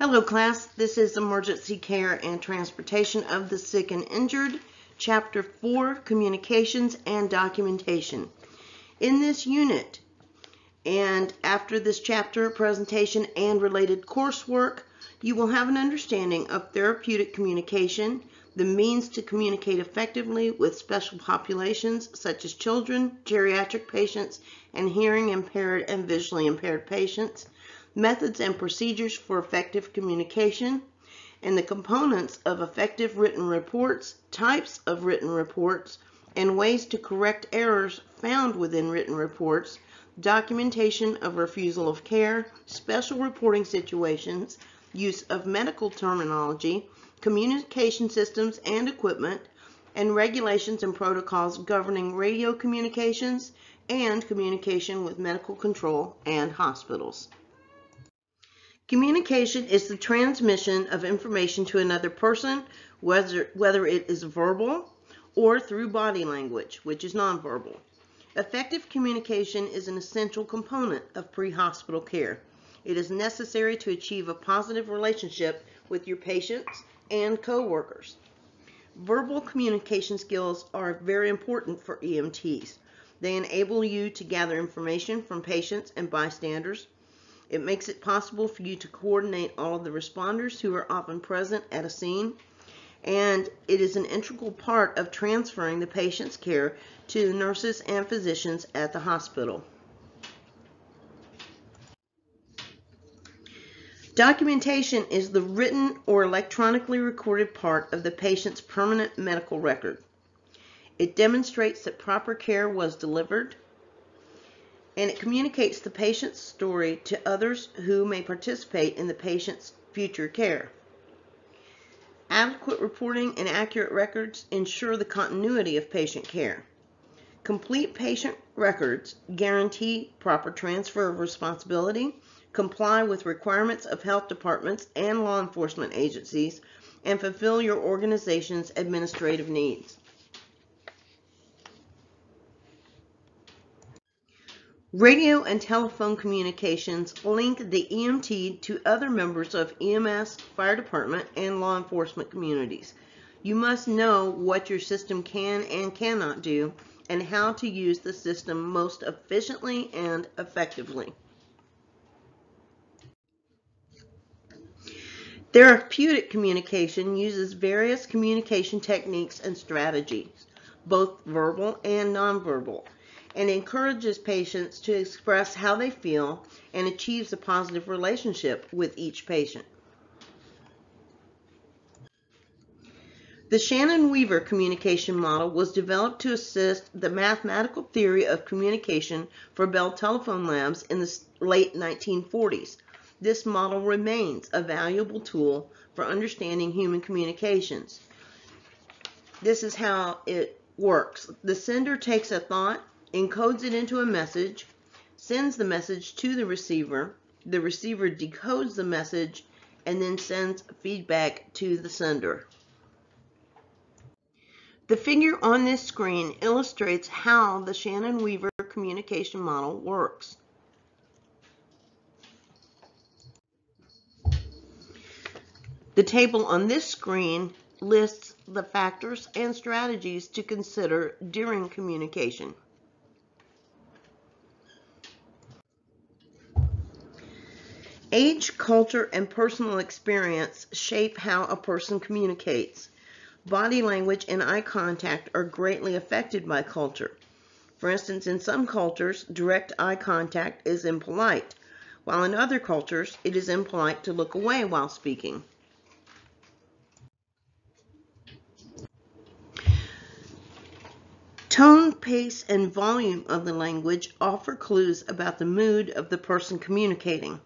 Hello class, this is Emergency Care and Transportation of the Sick and Injured, Chapter 4, Communications and Documentation. In this unit, and after this chapter, presentation, and related coursework, you will have an understanding of therapeutic communication, the means to communicate effectively with special populations such as children, geriatric patients, and hearing impaired and visually impaired patients, methods and procedures for effective communication, and the components of effective written reports, types of written reports, and ways to correct errors found within written reports, documentation of refusal of care, special reporting situations, use of medical terminology, communication systems and equipment, and regulations and protocols governing radio communications and communication with medical control and hospitals. Communication is the transmission of information to another person, whether, whether it is verbal or through body language, which is nonverbal. Effective communication is an essential component of pre-hospital care. It is necessary to achieve a positive relationship with your patients and coworkers. Verbal communication skills are very important for EMTs. They enable you to gather information from patients and bystanders, it makes it possible for you to coordinate all of the responders who are often present at a scene, and it is an integral part of transferring the patient's care to nurses and physicians at the hospital. Documentation is the written or electronically recorded part of the patient's permanent medical record. It demonstrates that proper care was delivered, and it communicates the patient's story to others who may participate in the patient's future care. Adequate reporting and accurate records ensure the continuity of patient care. Complete patient records guarantee proper transfer of responsibility, comply with requirements of health departments and law enforcement agencies, and fulfill your organization's administrative needs. Radio and telephone communications link the EMT to other members of EMS, fire department, and law enforcement communities. You must know what your system can and cannot do and how to use the system most efficiently and effectively. Therapeutic communication uses various communication techniques and strategies, both verbal and nonverbal and encourages patients to express how they feel and achieves a positive relationship with each patient. The Shannon-Weaver communication model was developed to assist the mathematical theory of communication for Bell Telephone Labs in the late 1940s. This model remains a valuable tool for understanding human communications. This is how it works. The sender takes a thought encodes it into a message, sends the message to the receiver, the receiver decodes the message, and then sends feedback to the sender. The figure on this screen illustrates how the Shannon-Weaver communication model works. The table on this screen lists the factors and strategies to consider during communication. Age, culture, and personal experience shape how a person communicates. Body language and eye contact are greatly affected by culture. For instance, in some cultures, direct eye contact is impolite, while in other cultures, it is impolite to look away while speaking. Tone, pace, and volume of the language offer clues about the mood of the person communicating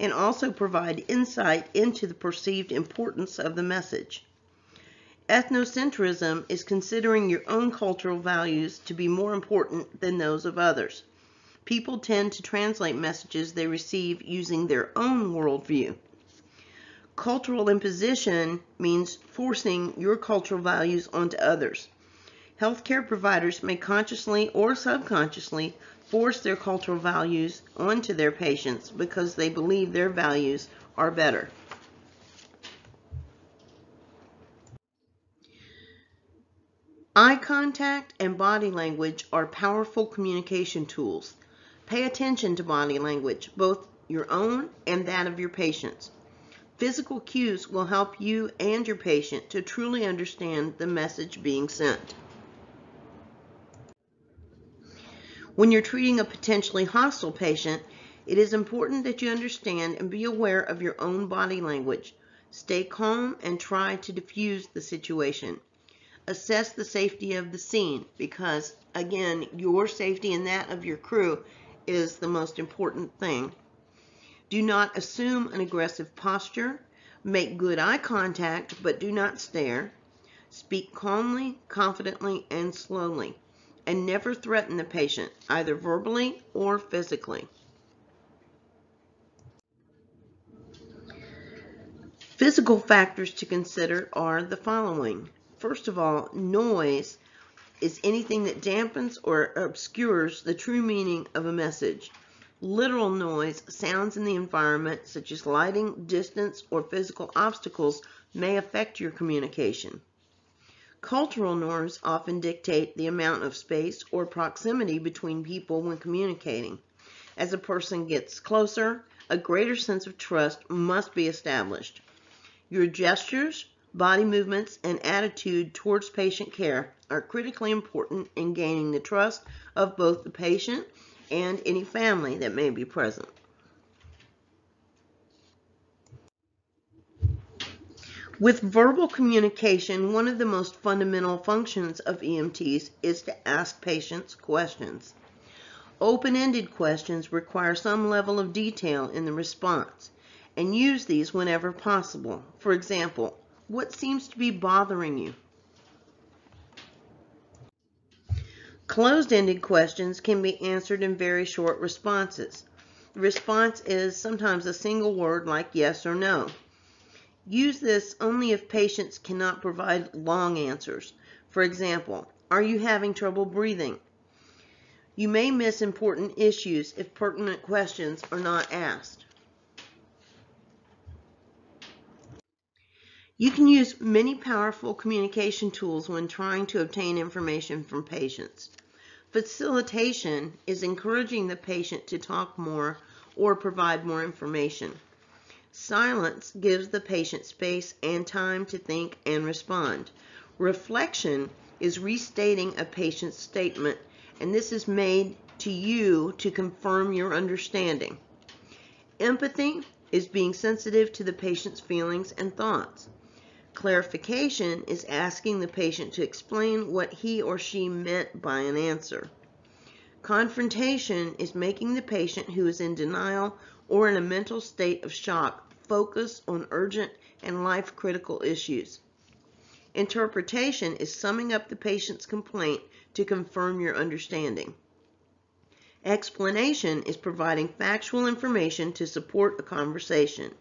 and also provide insight into the perceived importance of the message. Ethnocentrism is considering your own cultural values to be more important than those of others. People tend to translate messages they receive using their own worldview. Cultural imposition means forcing your cultural values onto others. Healthcare providers may consciously or subconsciously force their cultural values onto their patients because they believe their values are better. Eye contact and body language are powerful communication tools. Pay attention to body language, both your own and that of your patients. Physical cues will help you and your patient to truly understand the message being sent. When you're treating a potentially hostile patient, it is important that you understand and be aware of your own body language. Stay calm and try to diffuse the situation. Assess the safety of the scene because, again, your safety and that of your crew is the most important thing. Do not assume an aggressive posture. Make good eye contact, but do not stare. Speak calmly, confidently, and slowly. And never threaten the patient, either verbally or physically. Physical factors to consider are the following. First of all, noise is anything that dampens or obscures the true meaning of a message. Literal noise, sounds in the environment, such as lighting, distance, or physical obstacles, may affect your communication. Cultural norms often dictate the amount of space or proximity between people when communicating. As a person gets closer, a greater sense of trust must be established. Your gestures, body movements, and attitude towards patient care are critically important in gaining the trust of both the patient and any family that may be present. With verbal communication, one of the most fundamental functions of EMTs is to ask patients questions. Open-ended questions require some level of detail in the response, and use these whenever possible. For example, what seems to be bothering you? Closed-ended questions can be answered in very short responses. The response is sometimes a single word like yes or no. Use this only if patients cannot provide long answers. For example, are you having trouble breathing? You may miss important issues if pertinent questions are not asked. You can use many powerful communication tools when trying to obtain information from patients. Facilitation is encouraging the patient to talk more or provide more information. Silence gives the patient space and time to think and respond. Reflection is restating a patient's statement, and this is made to you to confirm your understanding. Empathy is being sensitive to the patient's feelings and thoughts. Clarification is asking the patient to explain what he or she meant by an answer. Confrontation is making the patient who is in denial or in a mental state of shock focus on urgent and life-critical issues. Interpretation is summing up the patient's complaint to confirm your understanding. Explanation is providing factual information to support a conversation.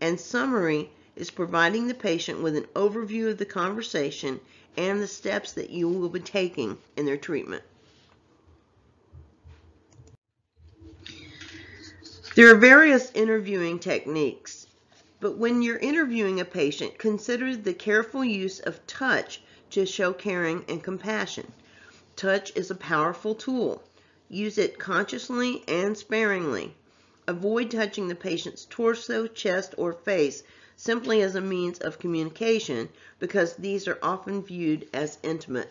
And summary is providing the patient with an overview of the conversation and the steps that you will be taking in their treatment. There are various interviewing techniques, but when you're interviewing a patient, consider the careful use of touch to show caring and compassion. Touch is a powerful tool. Use it consciously and sparingly. Avoid touching the patient's torso, chest, or face simply as a means of communication because these are often viewed as intimate.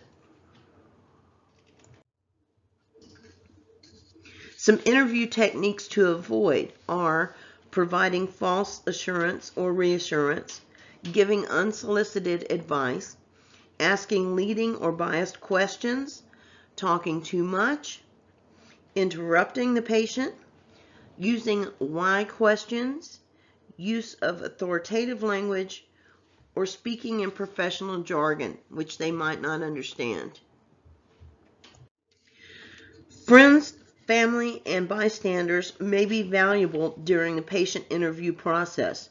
Some interview techniques to avoid are providing false assurance or reassurance, giving unsolicited advice, asking leading or biased questions, talking too much, interrupting the patient, using why questions, use of authoritative language, or speaking in professional jargon, which they might not understand. Friends, family, and bystanders may be valuable during the patient interview process.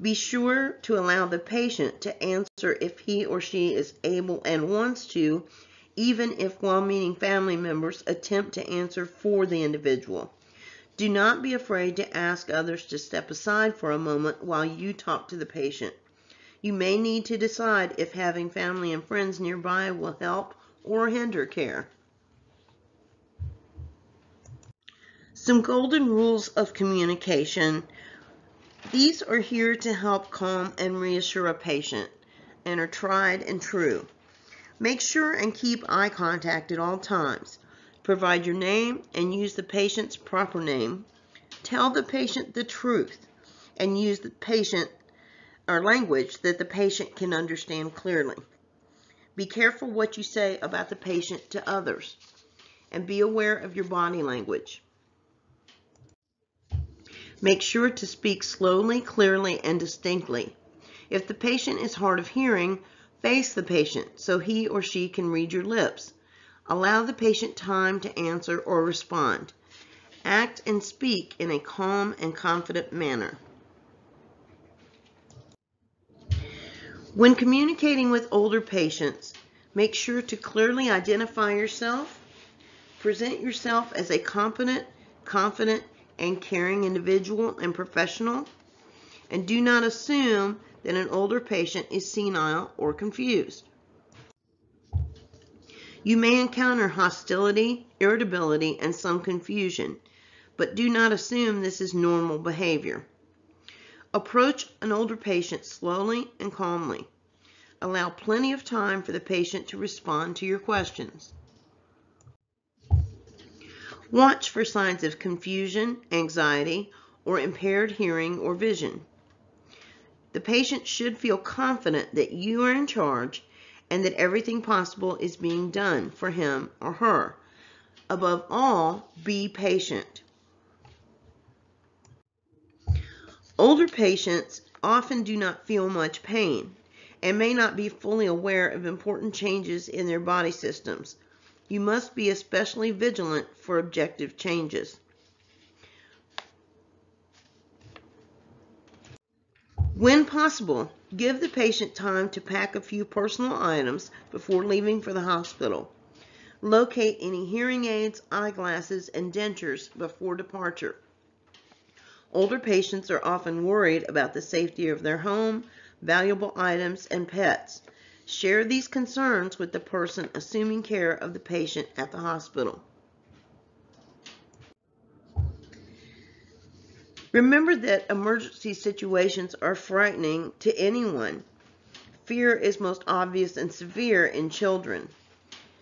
Be sure to allow the patient to answer if he or she is able and wants to, even if well-meaning family members attempt to answer for the individual. Do not be afraid to ask others to step aside for a moment while you talk to the patient. You may need to decide if having family and friends nearby will help or hinder care. Some golden rules of communication. These are here to help calm and reassure a patient and are tried and true. Make sure and keep eye contact at all times. Provide your name and use the patient's proper name. Tell the patient the truth and use the patient or language that the patient can understand clearly. Be careful what you say about the patient to others and be aware of your body language. Make sure to speak slowly, clearly, and distinctly. If the patient is hard of hearing, face the patient so he or she can read your lips. Allow the patient time to answer or respond. Act and speak in a calm and confident manner. When communicating with older patients, make sure to clearly identify yourself. Present yourself as a competent, confident, and caring individual and professional. And do not assume that an older patient is senile or confused. You may encounter hostility, irritability, and some confusion, but do not assume this is normal behavior. Approach an older patient slowly and calmly. Allow plenty of time for the patient to respond to your questions. Watch for signs of confusion, anxiety, or impaired hearing or vision. The patient should feel confident that you are in charge and that everything possible is being done for him or her. Above all, be patient. Older patients often do not feel much pain and may not be fully aware of important changes in their body systems you must be especially vigilant for objective changes. When possible, give the patient time to pack a few personal items before leaving for the hospital. Locate any hearing aids, eyeglasses, and dentures before departure. Older patients are often worried about the safety of their home, valuable items, and pets. Share these concerns with the person assuming care of the patient at the hospital. Remember that emergency situations are frightening to anyone. Fear is most obvious and severe in children.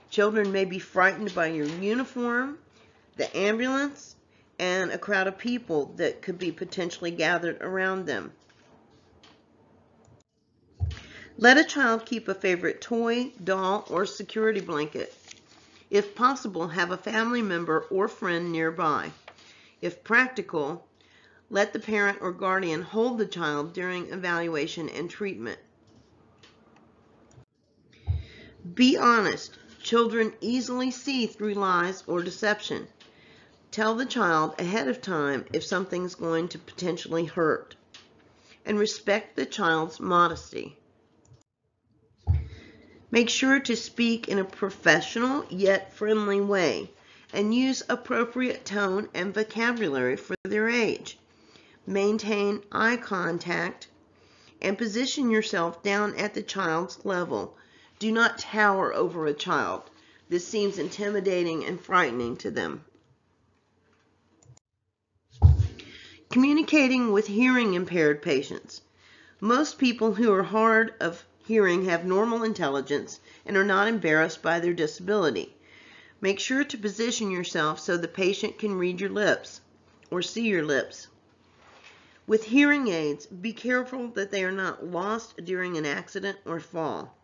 Children may be frightened by your uniform, the ambulance, and a crowd of people that could be potentially gathered around them. Let a child keep a favorite toy, doll, or security blanket. If possible, have a family member or friend nearby. If practical, let the parent or guardian hold the child during evaluation and treatment. Be honest. Children easily see through lies or deception. Tell the child ahead of time if something's going to potentially hurt. And respect the child's modesty. Make sure to speak in a professional yet friendly way and use appropriate tone and vocabulary for their age. Maintain eye contact and position yourself down at the child's level. Do not tower over a child. This seems intimidating and frightening to them. Communicating with hearing impaired patients. Most people who are hard of hearing have normal intelligence and are not embarrassed by their disability. Make sure to position yourself so the patient can read your lips or see your lips. With hearing aids, be careful that they are not lost during an accident or fall,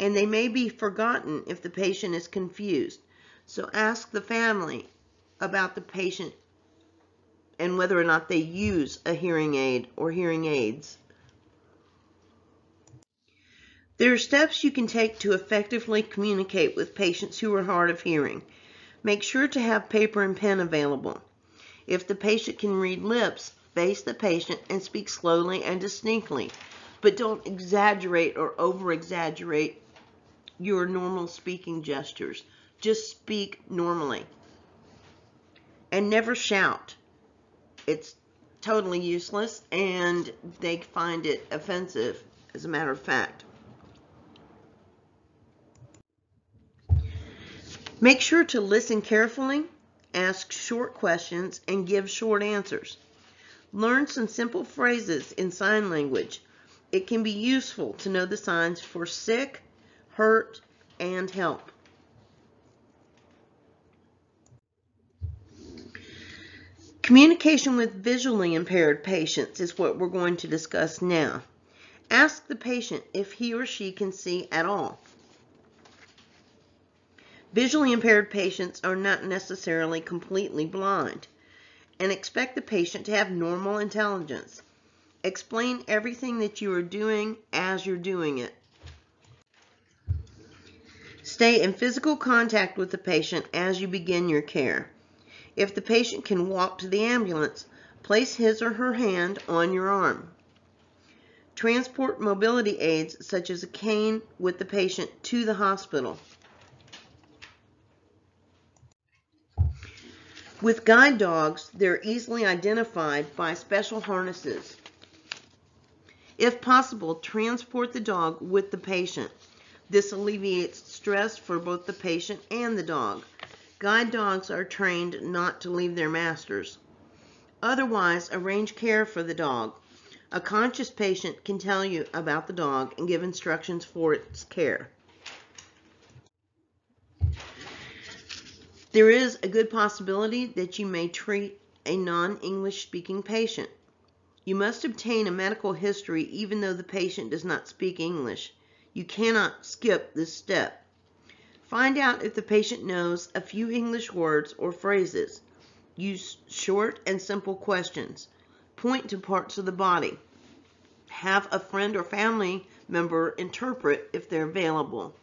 and they may be forgotten if the patient is confused. So ask the family about the patient and whether or not they use a hearing aid or hearing aids. There are steps you can take to effectively communicate with patients who are hard of hearing. Make sure to have paper and pen available. If the patient can read lips, face the patient and speak slowly and distinctly, but don't exaggerate or over-exaggerate your normal speaking gestures. Just speak normally. And never shout. It's totally useless and they find it offensive as a matter of fact. Make sure to listen carefully, ask short questions, and give short answers. Learn some simple phrases in sign language. It can be useful to know the signs for sick, hurt, and help. Communication with visually impaired patients is what we're going to discuss now. Ask the patient if he or she can see at all. Visually impaired patients are not necessarily completely blind and expect the patient to have normal intelligence. Explain everything that you are doing as you're doing it. Stay in physical contact with the patient as you begin your care. If the patient can walk to the ambulance, place his or her hand on your arm. Transport mobility aids such as a cane with the patient to the hospital. With guide dogs, they're easily identified by special harnesses. If possible, transport the dog with the patient. This alleviates stress for both the patient and the dog. Guide dogs are trained not to leave their masters. Otherwise, arrange care for the dog. A conscious patient can tell you about the dog and give instructions for its care. There is a good possibility that you may treat a non-English speaking patient. You must obtain a medical history even though the patient does not speak English. You cannot skip this step. Find out if the patient knows a few English words or phrases. Use short and simple questions. Point to parts of the body. Have a friend or family member interpret if they're available.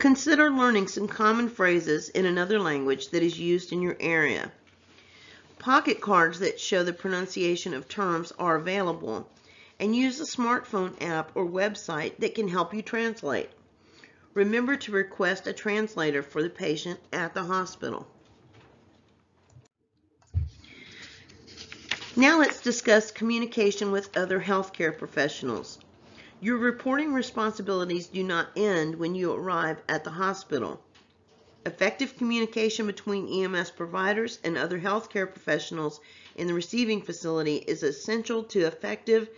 Consider learning some common phrases in another language that is used in your area. Pocket cards that show the pronunciation of terms are available, and use a smartphone app or website that can help you translate. Remember to request a translator for the patient at the hospital. Now let's discuss communication with other healthcare professionals. Your reporting responsibilities do not end when you arrive at the hospital. Effective communication between EMS providers and other healthcare professionals in the receiving facility is essential to effective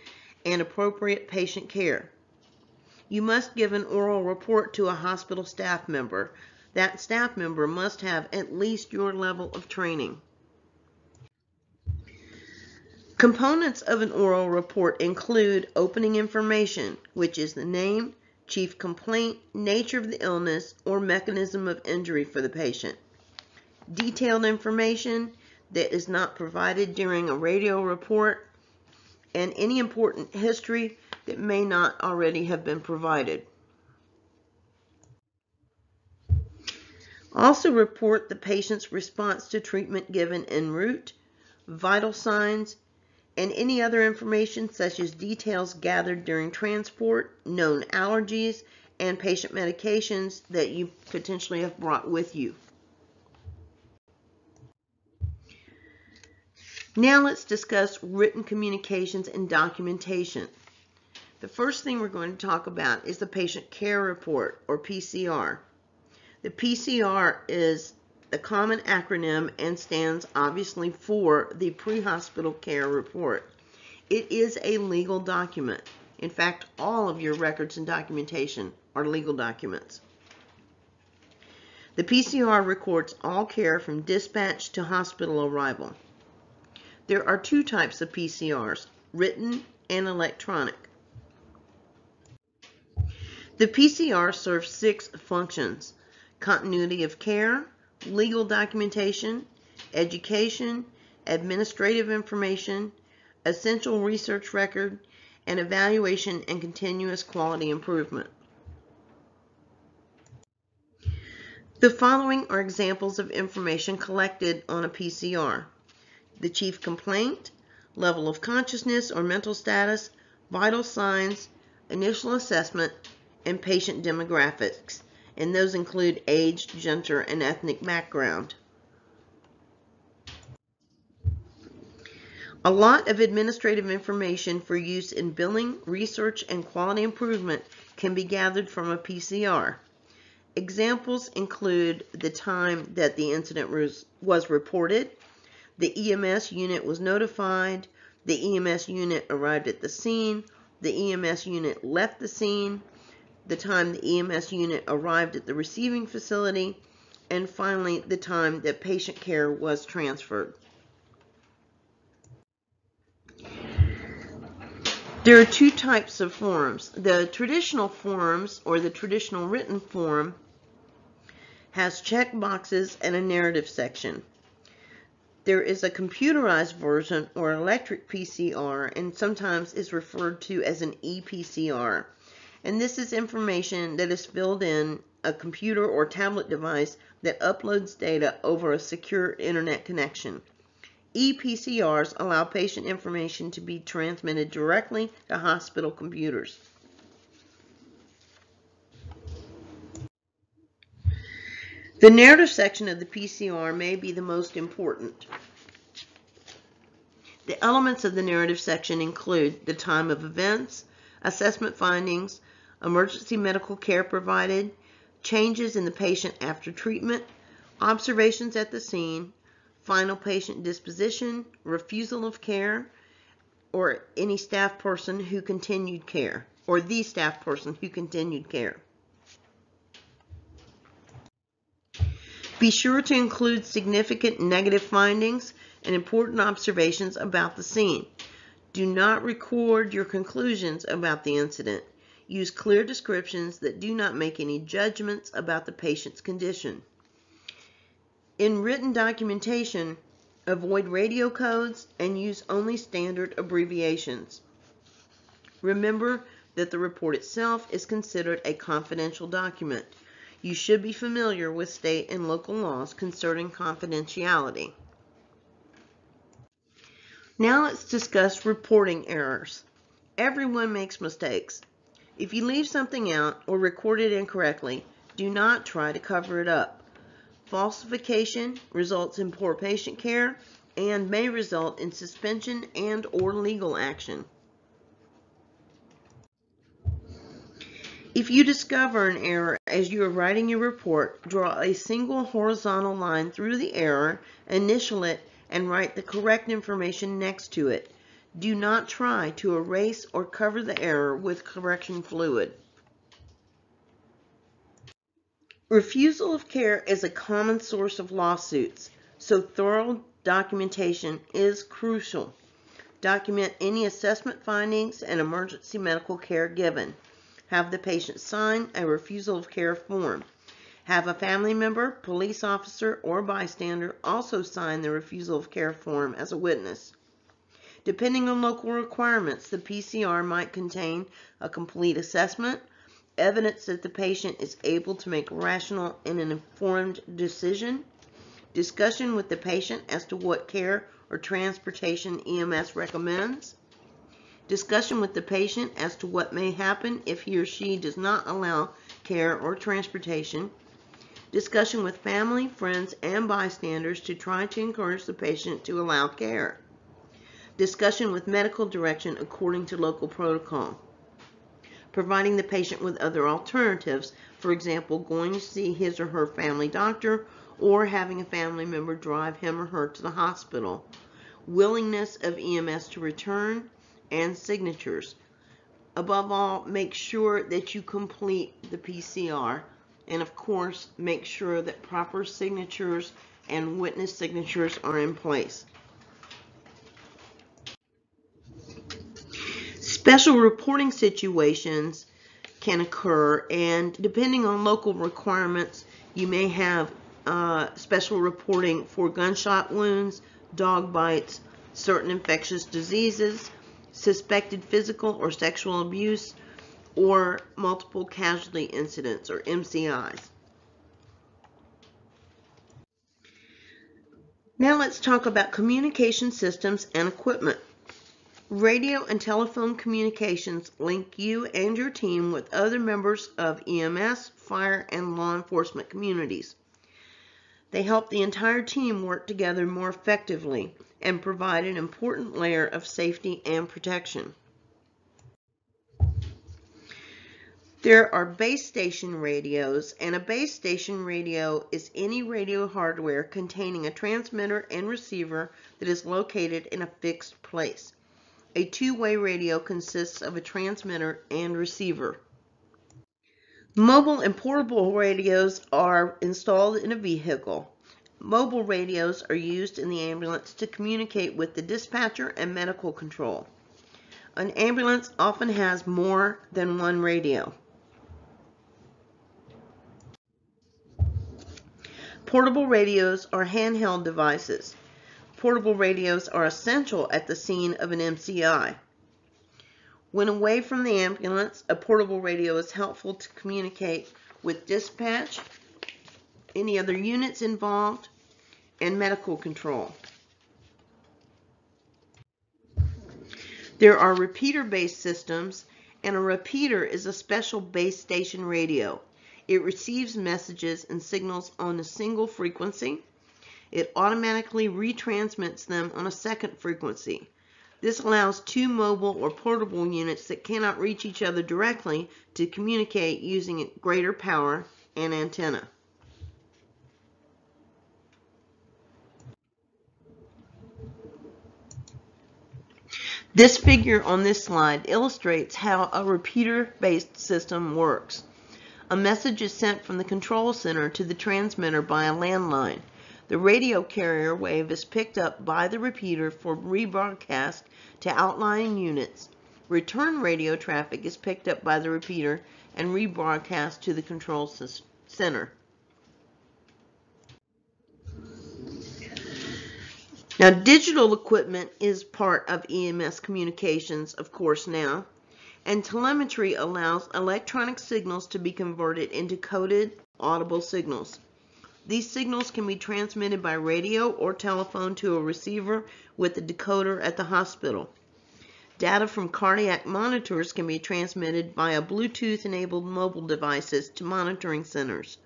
and appropriate patient care. You must give an oral report to a hospital staff member. That staff member must have at least your level of training. Components of an oral report include opening information, which is the name, chief complaint, nature of the illness, or mechanism of injury for the patient. Detailed information that is not provided during a radio report, and any important history that may not already have been provided. Also report the patient's response to treatment given en route, vital signs, and any other information such as details gathered during transport, known allergies, and patient medications that you potentially have brought with you. Now let's discuss written communications and documentation. The first thing we're going to talk about is the Patient Care Report, or PCR. The PCR is the common acronym and stands obviously for the pre-hospital care report. It is a legal document. In fact, all of your records and documentation are legal documents. The PCR records all care from dispatch to hospital arrival. There are two types of PCRs, written and electronic. The PCR serves six functions, continuity of care, legal documentation, education, administrative information, essential research record, and evaluation and continuous quality improvement. The following are examples of information collected on a PCR. The chief complaint, level of consciousness or mental status, vital signs, initial assessment, and patient demographics and those include age, gender, and ethnic background. A lot of administrative information for use in billing, research, and quality improvement can be gathered from a PCR. Examples include the time that the incident was, reported, the EMS unit was notified, the EMS unit arrived at the scene, the EMS unit left the scene, the time the EMS unit arrived at the receiving facility, and finally the time that patient care was transferred. There are two types of forms. The traditional forms or the traditional written form has check boxes and a narrative section. There is a computerized version or electric PCR and sometimes is referred to as an EPCR. And this is information that is filled in a computer or tablet device that uploads data over a secure internet connection. EPCRs allow patient information to be transmitted directly to hospital computers. The narrative section of the PCR may be the most important. The elements of the narrative section include the time of events, assessment findings, emergency medical care provided, changes in the patient after treatment, observations at the scene, final patient disposition, refusal of care, or any staff person who continued care, or the staff person who continued care. Be sure to include significant negative findings and important observations about the scene. Do not record your conclusions about the incident. Use clear descriptions that do not make any judgments about the patient's condition. In written documentation, avoid radio codes and use only standard abbreviations. Remember that the report itself is considered a confidential document. You should be familiar with state and local laws concerning confidentiality. Now let's discuss reporting errors. Everyone makes mistakes. If you leave something out or record it incorrectly, do not try to cover it up. Falsification results in poor patient care and may result in suspension and or legal action. If you discover an error as you are writing your report, draw a single horizontal line through the error, initial it, and write the correct information next to it. Do not try to erase or cover the error with correction fluid. Refusal of care is a common source of lawsuits, so thorough documentation is crucial. Document any assessment findings and emergency medical care given. Have the patient sign a refusal of care form. Have a family member, police officer, or bystander also sign the refusal of care form as a witness. Depending on local requirements, the PCR might contain a complete assessment, evidence that the patient is able to make rational and an informed decision, discussion with the patient as to what care or transportation EMS recommends, discussion with the patient as to what may happen if he or she does not allow care or transportation, discussion with family, friends, and bystanders to try to encourage the patient to allow care, discussion with medical direction according to local protocol, providing the patient with other alternatives, for example, going to see his or her family doctor or having a family member drive him or her to the hospital, willingness of EMS to return, and signatures. Above all, make sure that you complete the PCR and of course make sure that proper signatures and witness signatures are in place. Special reporting situations can occur and depending on local requirements you may have uh, special reporting for gunshot wounds, dog bites, certain infectious diseases, suspected physical or sexual abuse, or multiple casualty incidents or MCIs. Now let's talk about communication systems and equipment. Radio and telephone communications link you and your team with other members of EMS, fire, and law enforcement communities. They help the entire team work together more effectively and provide an important layer of safety and protection. There are base station radios, and a base station radio is any radio hardware containing a transmitter and receiver that is located in a fixed place. A two-way radio consists of a transmitter and receiver. Mobile and portable radios are installed in a vehicle. Mobile radios are used in the ambulance to communicate with the dispatcher and medical control. An ambulance often has more than one radio. Portable radios are handheld devices. Portable radios are essential at the scene of an MCI. When away from the ambulance, a portable radio is helpful to communicate with dispatch, any other units involved, and medical control. There are repeater-based systems, and a repeater is a special base station radio. It receives messages and signals on a single frequency. It automatically retransmits them on a second frequency. This allows two mobile or portable units that cannot reach each other directly to communicate using greater power and antenna. This figure on this slide illustrates how a repeater-based system works. A message is sent from the control center to the transmitter by a landline. The radio carrier wave is picked up by the repeater for rebroadcast to outlying units. Return radio traffic is picked up by the repeater and rebroadcast to the control center. Now, digital equipment is part of EMS communications, of course, now and telemetry allows electronic signals to be converted into coded audible signals. These signals can be transmitted by radio or telephone to a receiver with a decoder at the hospital. Data from cardiac monitors can be transmitted via Bluetooth-enabled mobile devices to monitoring centers.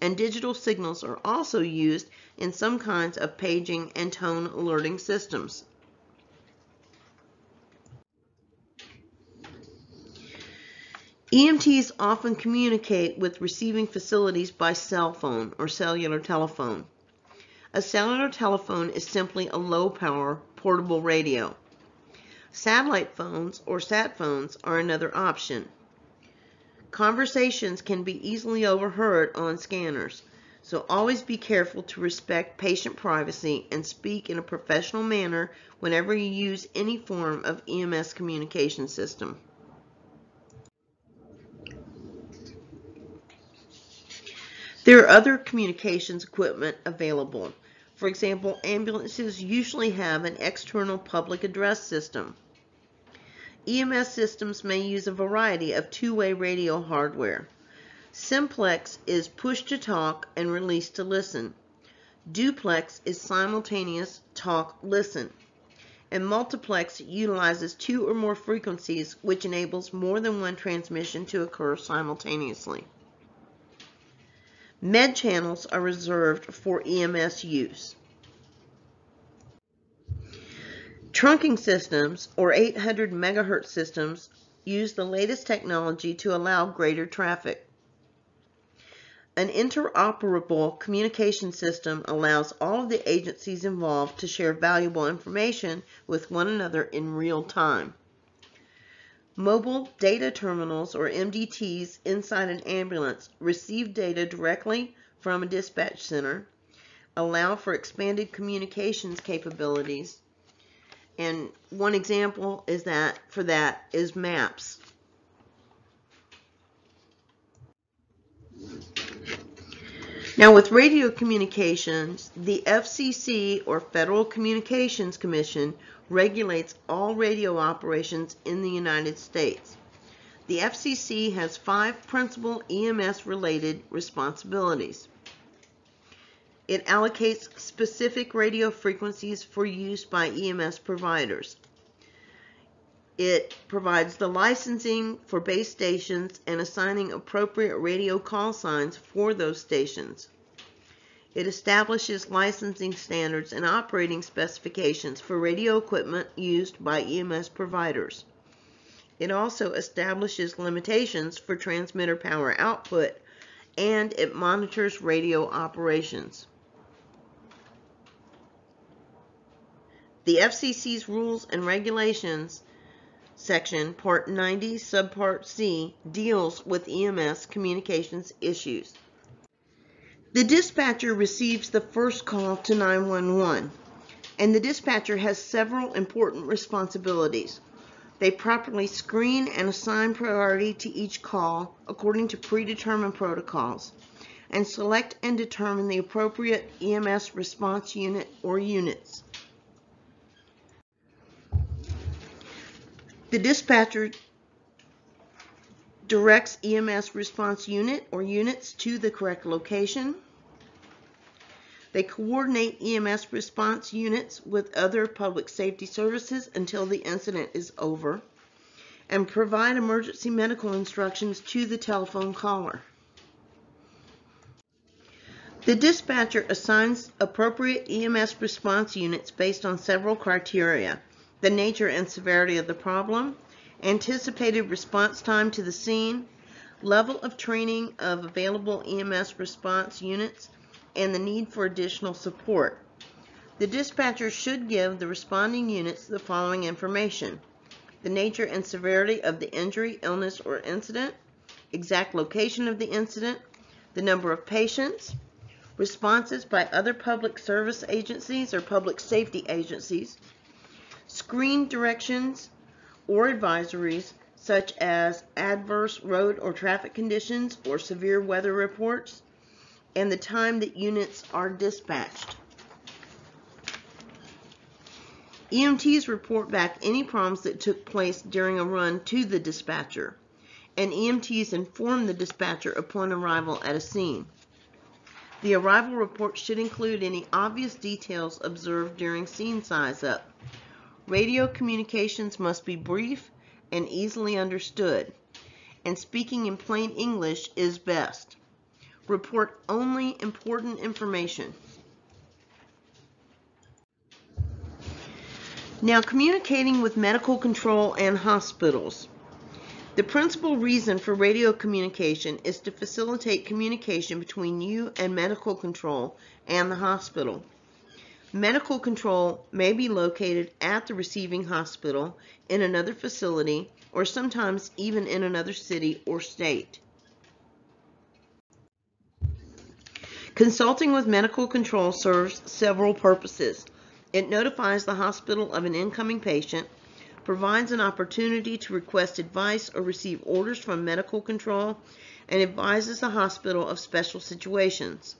And digital signals are also used in some kinds of paging and tone alerting systems. EMTs often communicate with receiving facilities by cell phone or cellular telephone. A cellular telephone is simply a low-power portable radio. Satellite phones or sat phones are another option. Conversations can be easily overheard on scanners, so always be careful to respect patient privacy and speak in a professional manner whenever you use any form of EMS communication system. There are other communications equipment available. For example, ambulances usually have an external public address system. EMS systems may use a variety of two-way radio hardware. Simplex is push to talk and release to listen. Duplex is simultaneous talk listen. And multiplex utilizes two or more frequencies which enables more than one transmission to occur simultaneously. Med channels are reserved for EMS use. Trunking systems, or 800 megahertz systems, use the latest technology to allow greater traffic. An interoperable communication system allows all of the agencies involved to share valuable information with one another in real time. Mobile data terminals, or MDTs, inside an ambulance receive data directly from a dispatch center, allow for expanded communications capabilities, and one example is that for that is maps. Now with radio communications, the FCC or Federal Communications Commission regulates all radio operations in the United States. The FCC has five principal EMS-related responsibilities. It allocates specific radio frequencies for use by EMS providers. It provides the licensing for base stations and assigning appropriate radio call signs for those stations. It establishes licensing standards and operating specifications for radio equipment used by EMS providers. It also establishes limitations for transmitter power output and it monitors radio operations. The FCC's Rules and Regulations section, Part 90, Subpart C, deals with EMS communications issues. The dispatcher receives the first call to 911, and the dispatcher has several important responsibilities. They properly screen and assign priority to each call according to predetermined protocols, and select and determine the appropriate EMS response unit or units. The dispatcher directs EMS response unit or units to the correct location. They coordinate EMS response units with other public safety services until the incident is over and provide emergency medical instructions to the telephone caller. The dispatcher assigns appropriate EMS response units based on several criteria the nature and severity of the problem, anticipated response time to the scene, level of training of available EMS response units, and the need for additional support. The dispatcher should give the responding units the following information. The nature and severity of the injury, illness, or incident, exact location of the incident, the number of patients, responses by other public service agencies or public safety agencies, screen directions or advisories such as adverse road or traffic conditions or severe weather reports, and the time that units are dispatched. EMTs report back any problems that took place during a run to the dispatcher, and EMTs inform the dispatcher upon arrival at a scene. The arrival report should include any obvious details observed during scene size up. Radio communications must be brief and easily understood, and speaking in plain English is best. Report only important information. Now, communicating with medical control and hospitals. The principal reason for radio communication is to facilitate communication between you and medical control and the hospital. Medical control may be located at the receiving hospital, in another facility, or sometimes even in another city or state. Consulting with medical control serves several purposes. It notifies the hospital of an incoming patient, provides an opportunity to request advice or receive orders from medical control, and advises the hospital of special situations.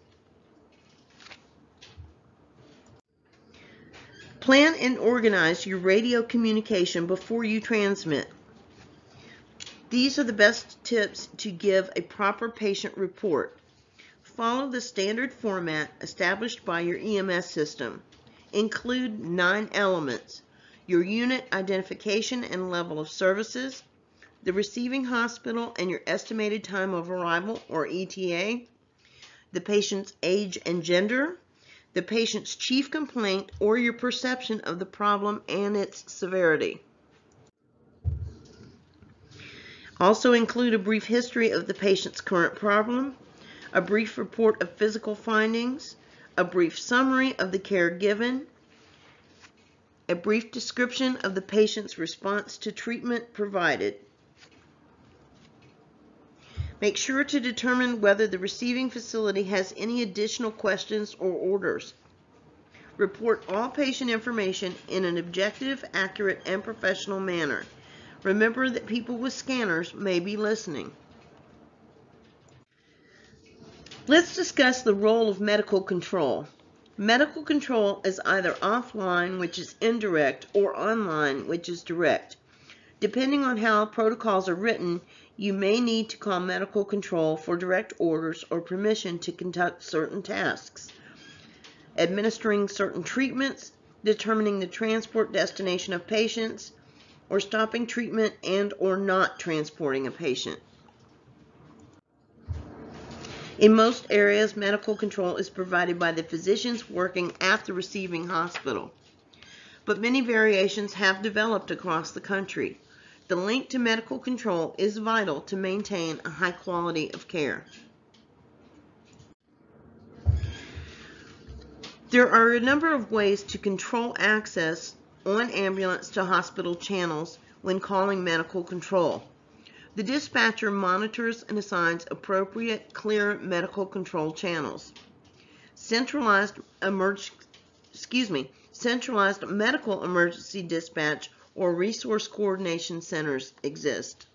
Plan and organize your radio communication before you transmit. These are the best tips to give a proper patient report. Follow the standard format established by your EMS system. Include nine elements. Your unit identification and level of services, the receiving hospital and your estimated time of arrival or ETA, the patient's age and gender, the patient's chief complaint, or your perception of the problem and its severity. Also include a brief history of the patient's current problem, a brief report of physical findings, a brief summary of the care given, a brief description of the patient's response to treatment provided. Make sure to determine whether the receiving facility has any additional questions or orders. Report all patient information in an objective, accurate, and professional manner. Remember that people with scanners may be listening. Let's discuss the role of medical control. Medical control is either offline, which is indirect, or online, which is direct. Depending on how protocols are written, you may need to call medical control for direct orders or permission to conduct certain tasks. Administering certain treatments, determining the transport destination of patients, or stopping treatment and or not transporting a patient. In most areas, medical control is provided by the physicians working at the receiving hospital. But many variations have developed across the country. The link to medical control is vital to maintain a high quality of care. There are a number of ways to control access on ambulance to hospital channels when calling medical control. The dispatcher monitors and assigns appropriate, clear medical control channels. Centralized emerg excuse me, centralized medical emergency dispatch or resource coordination centers exist.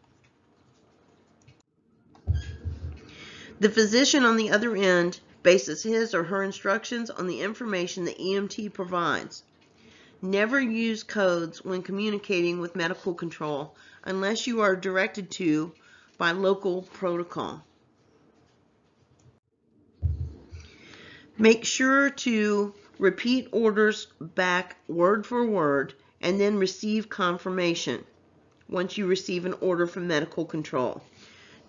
The physician on the other end bases his or her instructions on the information the EMT provides. Never use codes when communicating with medical control unless you are directed to by local protocol. Make sure to repeat orders back word for word and then receive confirmation once you receive an order from medical control.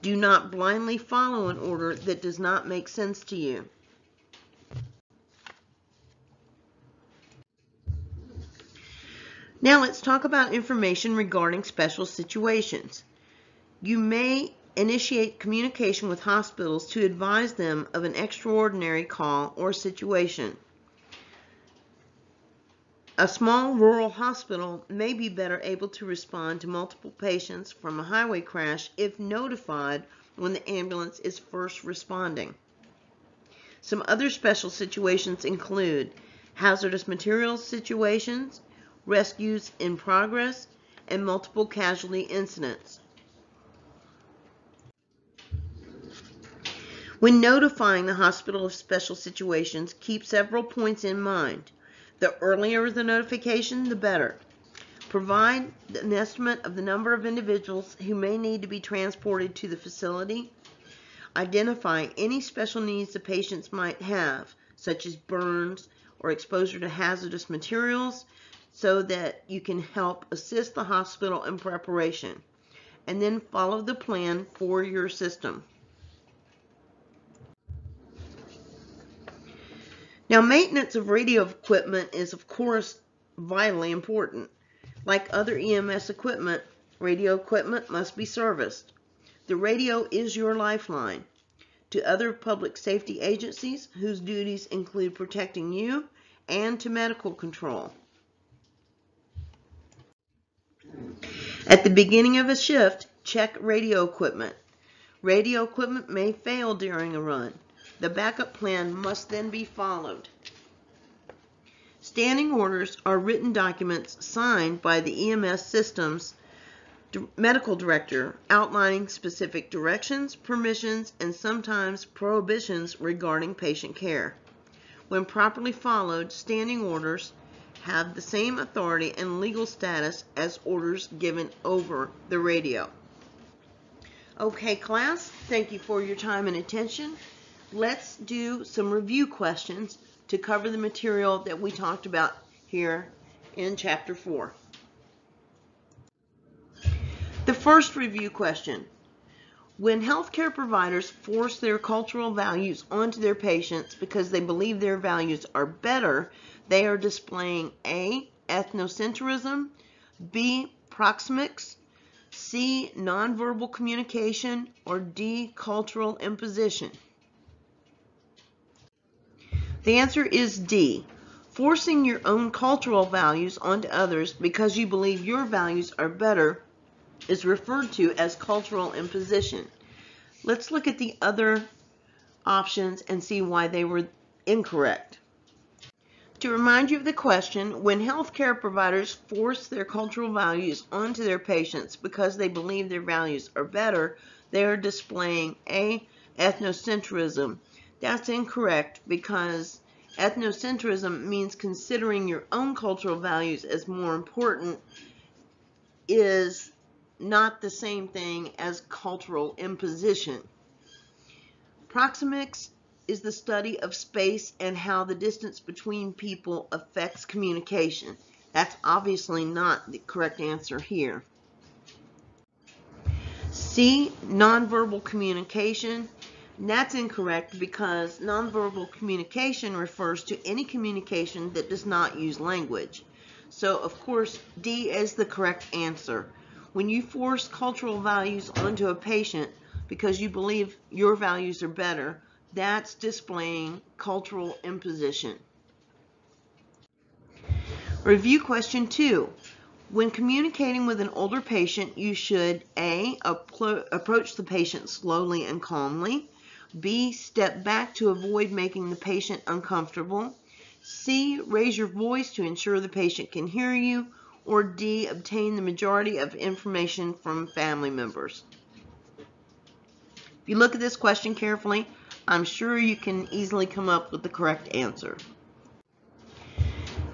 Do not blindly follow an order that does not make sense to you. Now let's talk about information regarding special situations. You may initiate communication with hospitals to advise them of an extraordinary call or situation. A small rural hospital may be better able to respond to multiple patients from a highway crash if notified when the ambulance is first responding. Some other special situations include hazardous materials situations, rescues in progress, and multiple casualty incidents. When notifying the hospital of special situations, keep several points in mind. The earlier the notification, the better. Provide an estimate of the number of individuals who may need to be transported to the facility. Identify any special needs the patients might have, such as burns or exposure to hazardous materials, so that you can help assist the hospital in preparation and then follow the plan for your system. Now maintenance of radio equipment is of course vitally important. Like other EMS equipment, radio equipment must be serviced. The radio is your lifeline to other public safety agencies whose duties include protecting you and to medical control. At the beginning of a shift, check radio equipment. Radio equipment may fail during a run. The backup plan must then be followed. Standing orders are written documents signed by the EMS systems medical director outlining specific directions, permissions, and sometimes prohibitions regarding patient care. When properly followed, standing orders have the same authority and legal status as orders given over the radio. Okay, class, thank you for your time and attention. Let's do some review questions to cover the material that we talked about here in Chapter 4. The first review question. When healthcare providers force their cultural values onto their patients because they believe their values are better they are displaying A, ethnocentrism, B, proxemics, C, nonverbal communication, or D, cultural imposition. The answer is D. Forcing your own cultural values onto others because you believe your values are better is referred to as cultural imposition. Let's look at the other options and see why they were incorrect. To remind you of the question, when healthcare providers force their cultural values onto their patients because they believe their values are better, they are displaying A, ethnocentrism. That's incorrect because ethnocentrism means considering your own cultural values as more important is not the same thing as cultural imposition. Proxemics is the study of space and how the distance between people affects communication. That's obviously not the correct answer here. C, nonverbal communication. And that's incorrect because nonverbal communication refers to any communication that does not use language. So, of course, D is the correct answer. When you force cultural values onto a patient because you believe your values are better, that's displaying cultural imposition. Review question two. When communicating with an older patient, you should A. approach the patient slowly and calmly. B. Step back to avoid making the patient uncomfortable. C. Raise your voice to ensure the patient can hear you. Or D. Obtain the majority of information from family members. If you look at this question carefully, I'm sure you can easily come up with the correct answer.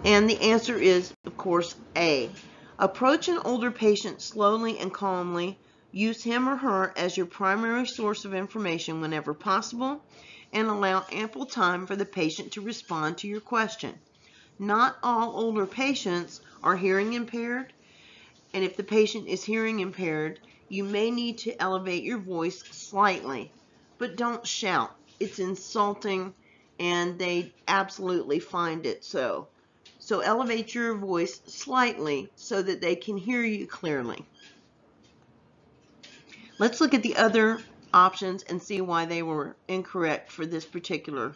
And the answer is, of course, A. Approach an older patient slowly and calmly. Use him or her as your primary source of information whenever possible and allow ample time for the patient to respond to your question. Not all older patients are hearing impaired, and if the patient is hearing impaired, you may need to elevate your voice slightly, but don't shout. It's insulting and they absolutely find it so. So elevate your voice slightly so that they can hear you clearly. Let's look at the other options and see why they were incorrect for this particular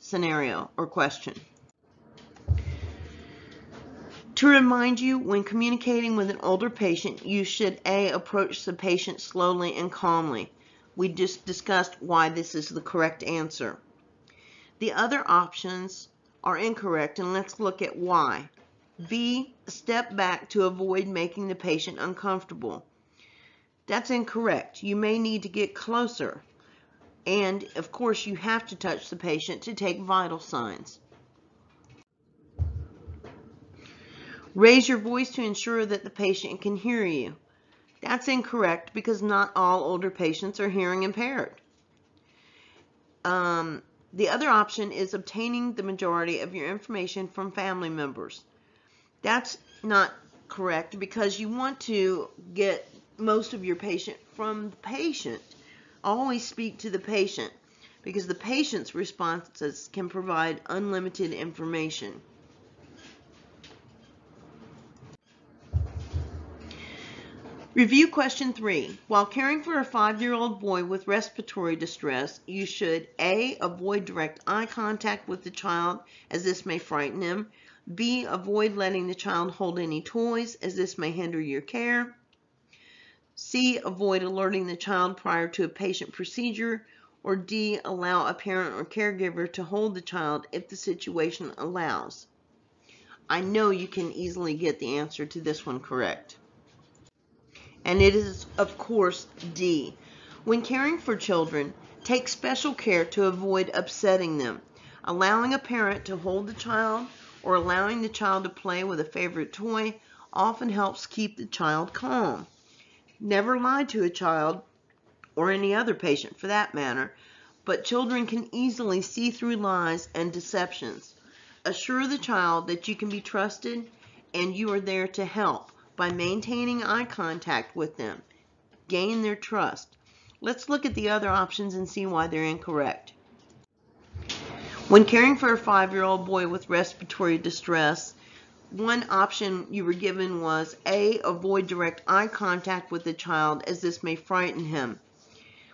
scenario or question. To remind you, when communicating with an older patient, you should A, approach the patient slowly and calmly. We just discussed why this is the correct answer. The other options are incorrect and let's look at why. B, step back to avoid making the patient uncomfortable. That's incorrect. You may need to get closer. And of course you have to touch the patient to take vital signs. Raise your voice to ensure that the patient can hear you. That's incorrect because not all older patients are hearing impaired. Um, the other option is obtaining the majority of your information from family members. That's not correct because you want to get most of your patient from the patient. Always speak to the patient because the patient's responses can provide unlimited information. Review question three. While caring for a five-year-old boy with respiratory distress, you should A. Avoid direct eye contact with the child as this may frighten him. B. Avoid letting the child hold any toys as this may hinder your care. C. Avoid alerting the child prior to a patient procedure. Or D. Allow a parent or caregiver to hold the child if the situation allows. I know you can easily get the answer to this one correct and it is, of course, D. When caring for children, take special care to avoid upsetting them. Allowing a parent to hold the child or allowing the child to play with a favorite toy often helps keep the child calm. Never lie to a child or any other patient for that matter, but children can easily see through lies and deceptions. Assure the child that you can be trusted and you are there to help by maintaining eye contact with them. Gain their trust. Let's look at the other options and see why they're incorrect. When caring for a five-year-old boy with respiratory distress, one option you were given was A. Avoid direct eye contact with the child as this may frighten him.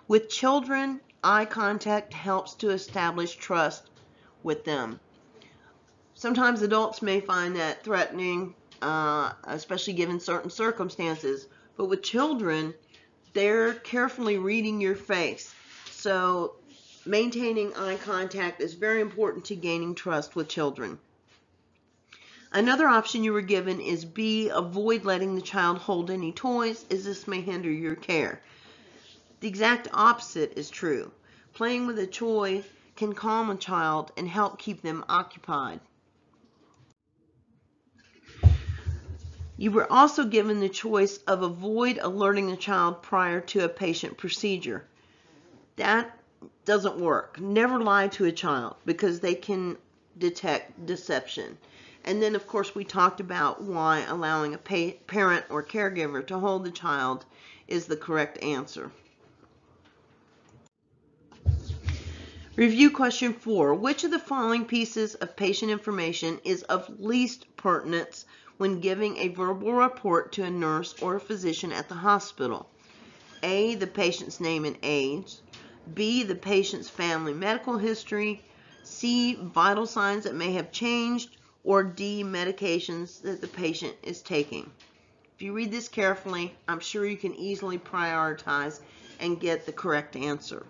With children, eye contact helps to establish trust with them. Sometimes adults may find that threatening uh, especially given certain circumstances. But with children, they're carefully reading your face. So maintaining eye contact is very important to gaining trust with children. Another option you were given is B, avoid letting the child hold any toys as this may hinder your care. The exact opposite is true. Playing with a toy can calm a child and help keep them occupied. You were also given the choice of avoid alerting the child prior to a patient procedure. That doesn't work. Never lie to a child because they can detect deception. And then, of course, we talked about why allowing a parent or caregiver to hold the child is the correct answer. Review question four. Which of the following pieces of patient information is of least pertinence when giving a verbal report to a nurse or a physician at the hospital? A, the patient's name and age. B, the patient's family medical history. C, vital signs that may have changed. Or D, medications that the patient is taking. If you read this carefully, I'm sure you can easily prioritize and get the correct answer.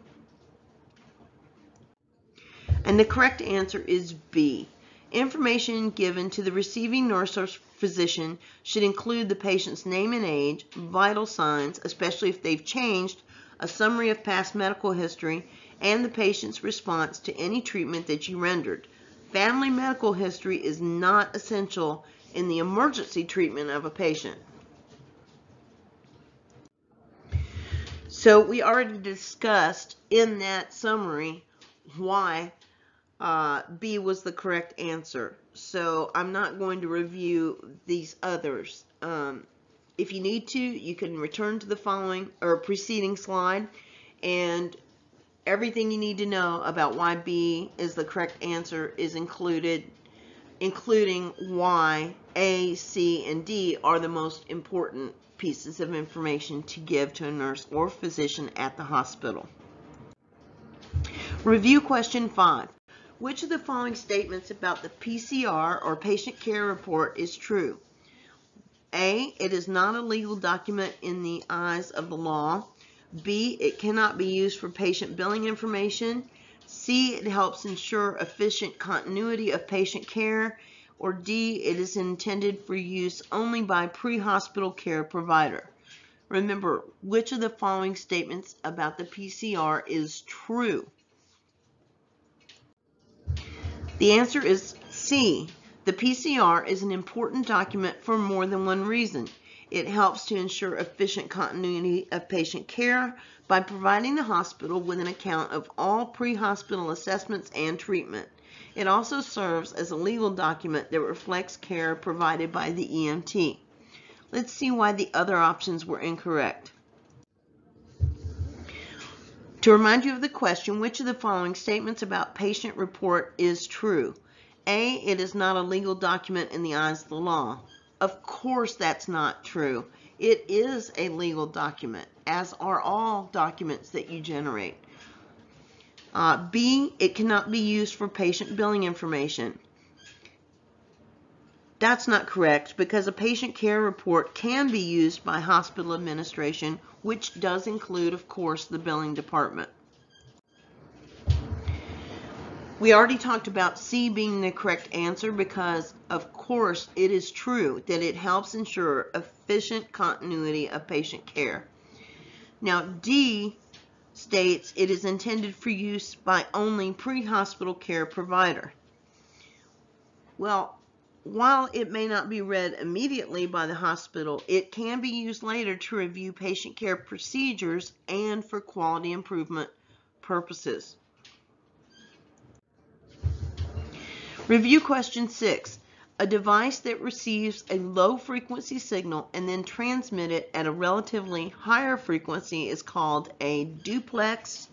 And the correct answer is B. Information given to the receiving nurse or physician should include the patient's name and age, vital signs, especially if they've changed, a summary of past medical history, and the patient's response to any treatment that you rendered. Family medical history is not essential in the emergency treatment of a patient. So we already discussed in that summary why uh, B was the correct answer. So I'm not going to review these others. Um, if you need to, you can return to the following or preceding slide and everything you need to know about why B is the correct answer is included, including why A, C, and D are the most important pieces of information to give to a nurse or physician at the hospital. Review question five. Which of the following statements about the PCR or patient care report is true? A, it is not a legal document in the eyes of the law. B, it cannot be used for patient billing information. C, it helps ensure efficient continuity of patient care. Or D, it is intended for use only by pre-hospital care provider. Remember, which of the following statements about the PCR is true? The answer is C. The PCR is an important document for more than one reason. It helps to ensure efficient continuity of patient care by providing the hospital with an account of all pre-hospital assessments and treatment. It also serves as a legal document that reflects care provided by the EMT. Let's see why the other options were incorrect. To remind you of the question, which of the following statements about patient report is true? A, it is not a legal document in the eyes of the law. Of course that's not true. It is a legal document, as are all documents that you generate. Uh, B, it cannot be used for patient billing information. That's not correct because a patient care report can be used by hospital administration, which does include, of course, the billing department. We already talked about C being the correct answer because, of course, it is true that it helps ensure efficient continuity of patient care. Now, D states it is intended for use by only pre-hospital care provider. Well, while it may not be read immediately by the hospital, it can be used later to review patient care procedures and for quality improvement purposes. Review question six. A device that receives a low frequency signal and then transmit it at a relatively higher frequency is called a duplex,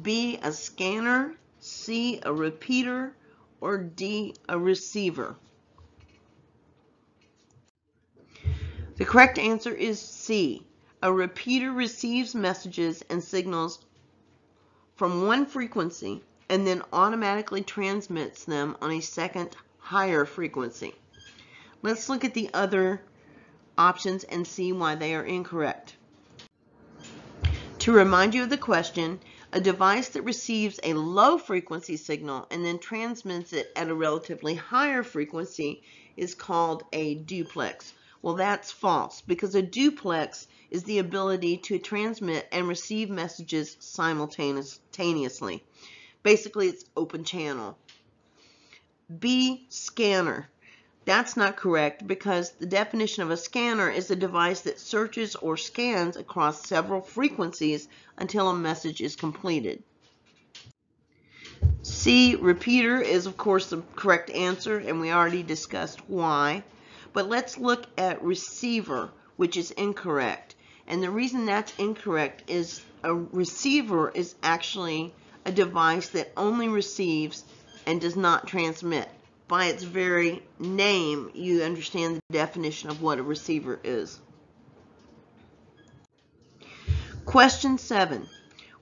B, a scanner, C, a repeater, or D, a receiver. The correct answer is C. A repeater receives messages and signals from one frequency and then automatically transmits them on a second higher frequency. Let's look at the other options and see why they are incorrect. To remind you of the question, a device that receives a low frequency signal and then transmits it at a relatively higher frequency is called a duplex. Well, that's false because a duplex is the ability to transmit and receive messages simultaneously. Basically, it's open channel. B, scanner. That's not correct because the definition of a scanner is a device that searches or scans across several frequencies until a message is completed. C, repeater is of course the correct answer and we already discussed why. But let's look at receiver, which is incorrect. And the reason that's incorrect is a receiver is actually a device that only receives and does not transmit. By its very name, you understand the definition of what a receiver is. Question 7.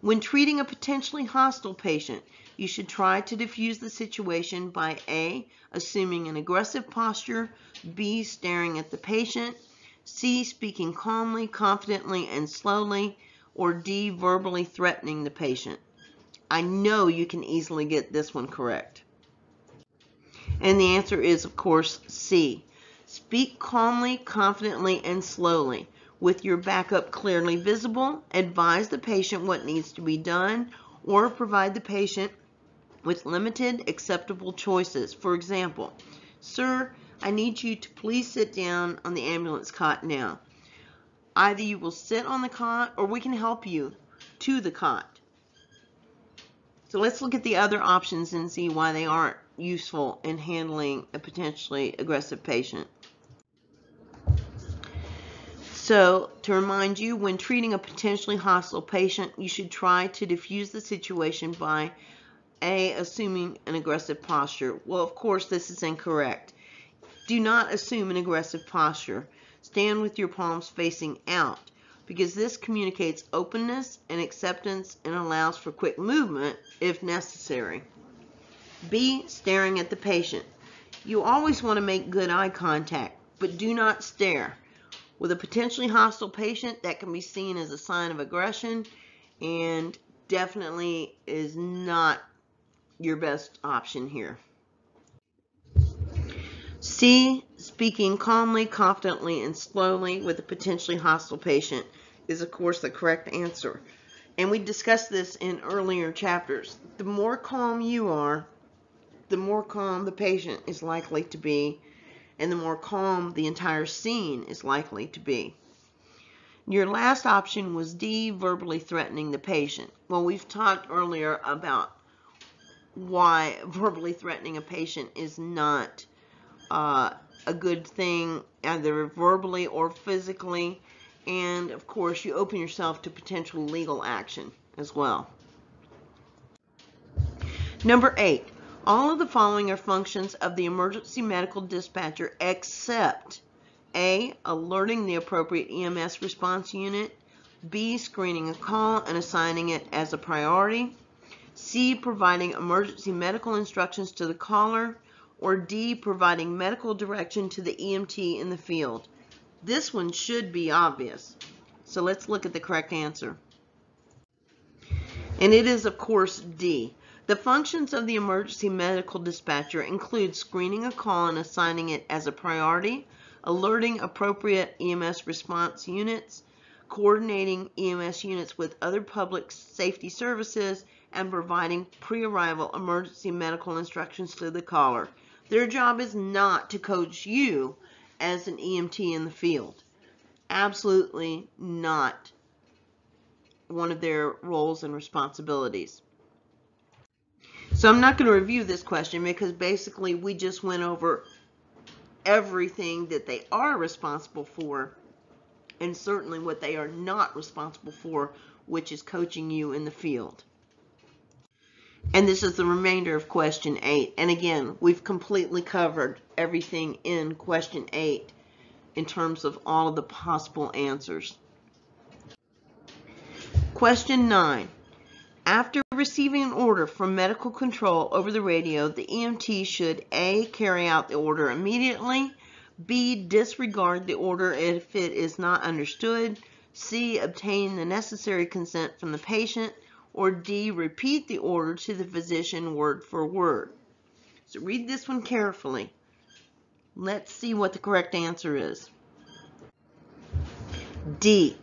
When treating a potentially hostile patient, you should try to diffuse the situation by A. Assuming an aggressive posture, B. Staring at the patient, C. Speaking calmly, confidently, and slowly, or D. Verbally threatening the patient. I know you can easily get this one correct. And the answer is, of course, C. Speak calmly, confidently, and slowly. With your backup clearly visible, advise the patient what needs to be done, or provide the patient with limited acceptable choices. For example, sir, I need you to please sit down on the ambulance cot now. Either you will sit on the cot or we can help you to the cot. So let's look at the other options and see why they aren't useful in handling a potentially aggressive patient. So, to remind you, when treating a potentially hostile patient, you should try to diffuse the situation by A. Assuming an aggressive posture. Well, of course, this is incorrect. Do not assume an aggressive posture. Stand with your palms facing out because this communicates openness and acceptance and allows for quick movement if necessary. B. Staring at the patient. You always want to make good eye contact, but do not stare. With a potentially hostile patient, that can be seen as a sign of aggression and definitely is not your best option here. C. Speaking calmly, confidently, and slowly with a potentially hostile patient is, of course, the correct answer. And we discussed this in earlier chapters. The more calm you are, the more calm the patient is likely to be, and the more calm the entire scene is likely to be. Your last option was D, verbally threatening the patient. Well, we've talked earlier about why verbally threatening a patient is not uh, a good thing, either verbally or physically. And of course, you open yourself to potential legal action as well. Number eight, all of the following are functions of the emergency medical dispatcher except A. Alerting the appropriate EMS response unit. B. Screening a call and assigning it as a priority. C. Providing emergency medical instructions to the caller. Or D. Providing medical direction to the EMT in the field. This one should be obvious. So let's look at the correct answer. And it is, of course, D. The functions of the emergency medical dispatcher include screening a call and assigning it as a priority, alerting appropriate EMS response units, coordinating EMS units with other public safety services, and providing pre-arrival emergency medical instructions to the caller. Their job is not to coach you as an EMT in the field. Absolutely not one of their roles and responsibilities. So I'm not going to review this question because basically we just went over everything that they are responsible for and certainly what they are not responsible for, which is coaching you in the field. And this is the remainder of question 8. And again, we've completely covered everything in question 8 in terms of all of the possible answers. Question 9. After receiving an order from medical control over the radio, the EMT should A. carry out the order immediately, B. disregard the order if it is not understood, C. obtain the necessary consent from the patient, or D. repeat the order to the physician word for word. So read this one carefully. Let's see what the correct answer is. D.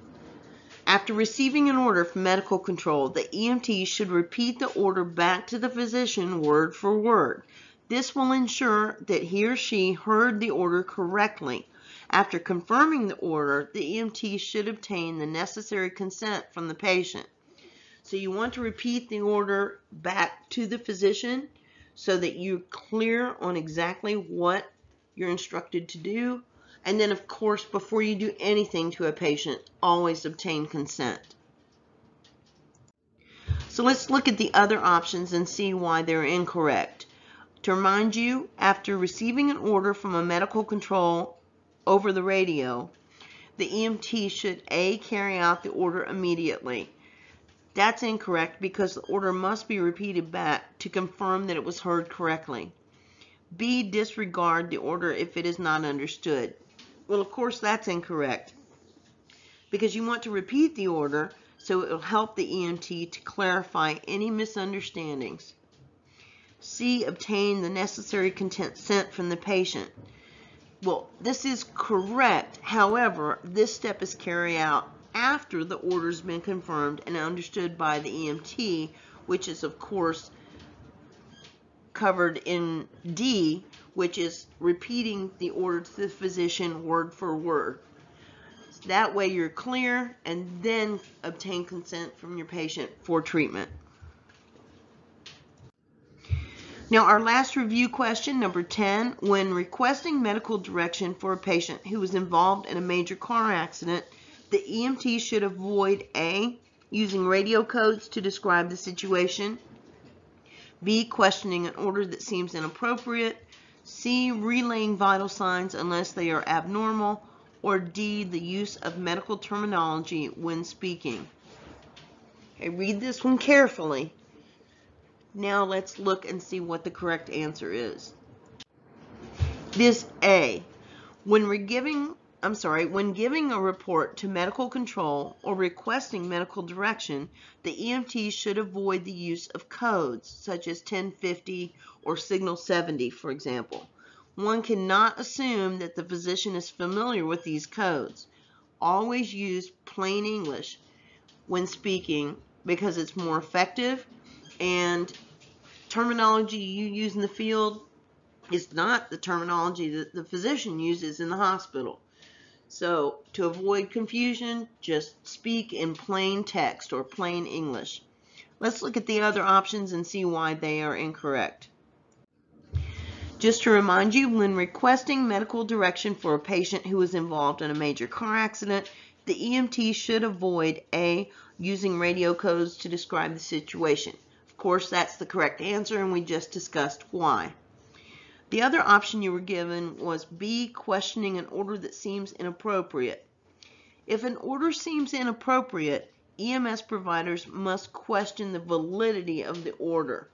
After receiving an order from medical control, the EMT should repeat the order back to the physician word for word. This will ensure that he or she heard the order correctly. After confirming the order, the EMT should obtain the necessary consent from the patient. So you want to repeat the order back to the physician so that you're clear on exactly what you're instructed to do and then, of course, before you do anything to a patient, always obtain consent. So let's look at the other options and see why they're incorrect. To remind you, after receiving an order from a medical control over the radio, the EMT should A, carry out the order immediately. That's incorrect because the order must be repeated back to confirm that it was heard correctly. B, disregard the order if it is not understood. Well, of course, that's incorrect because you want to repeat the order so it will help the EMT to clarify any misunderstandings. C, obtain the necessary consent from the patient. Well, this is correct. However, this step is carried out after the order's been confirmed and understood by the EMT, which is of course covered in D, which is repeating the order to the physician word for word. That way you're clear and then obtain consent from your patient for treatment. Now our last review question, number 10, when requesting medical direction for a patient who was involved in a major car accident, the EMT should avoid A, using radio codes to describe the situation, B, questioning an order that seems inappropriate, C, relaying vital signs unless they are abnormal, or D, the use of medical terminology when speaking. Okay, read this one carefully. Now let's look and see what the correct answer is. This A, when we're giving I'm sorry, when giving a report to medical control or requesting medical direction, the EMT should avoid the use of codes such as 1050 or signal 70, for example. One cannot assume that the physician is familiar with these codes. Always use plain English when speaking because it's more effective and terminology you use in the field is not the terminology that the physician uses in the hospital. So to avoid confusion, just speak in plain text or plain English. Let's look at the other options and see why they are incorrect. Just to remind you, when requesting medical direction for a patient who is involved in a major car accident, the EMT should avoid A, using radio codes to describe the situation. Of course, that's the correct answer, and we just discussed why. The other option you were given was B, questioning an order that seems inappropriate. If an order seems inappropriate, EMS providers must question the validity of the order.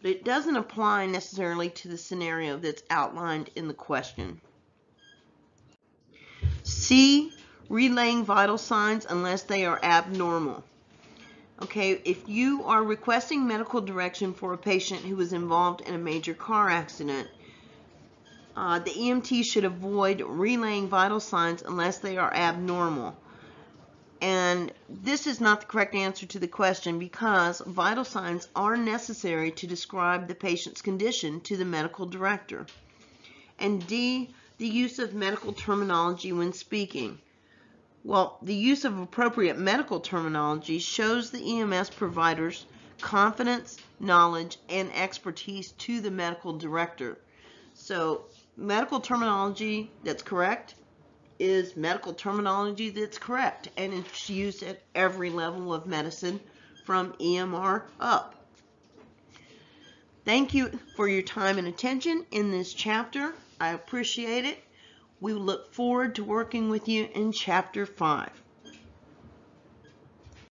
But it doesn't apply necessarily to the scenario that's outlined in the question. C, relaying vital signs unless they are abnormal. Okay, if you are requesting medical direction for a patient who is involved in a major car accident, uh, the EMT should avoid relaying vital signs unless they are abnormal. And this is not the correct answer to the question because vital signs are necessary to describe the patient's condition to the medical director. And D, the use of medical terminology when speaking. Well, the use of appropriate medical terminology shows the EMS providers confidence, knowledge, and expertise to the medical director. So medical terminology that's correct is medical terminology that's correct, and it's used at every level of medicine from EMR up. Thank you for your time and attention in this chapter. I appreciate it. We look forward to working with you in Chapter 5.